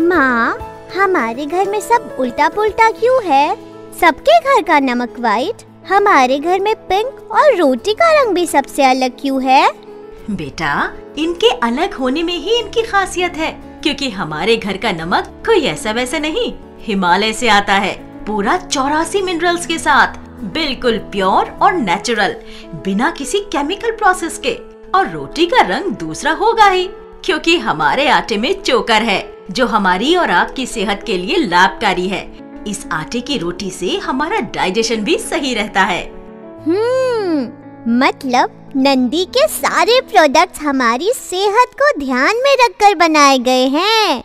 माँ, हमारे घर में सब उल्टा पुल्टा क्यों है? सबके घर का नमक वाइट हमारे घर में पिंक और रोटी का रंग भी सबसे अलग क्यों है? बेटा, इनके अलग होने में ही इनकी खासियत है, क्योंकि हमारे घर का नमक कोई ऐसा वैसा नहीं। हिमालय से आता है, पूरा चौरासी मिनरल्स के साथ। बिल्कुल प्योर और नेचुरल बिना किसी केमिकल प्रोसेस के। और रोटी का रंग दूसरा होगा ही, क्योंकि हमारे आटे में चोकर है। जो हमारी और आपकी सेहत के लिए लाभकारी है। इस आटे की रोटी से हमारा डाइजेशन भी सही रहता है। हम्म मतलब नंदी के सारे प्रोडक्ट्स हमारी सेहत को ध्यान में रखकर बनाए गए हैं।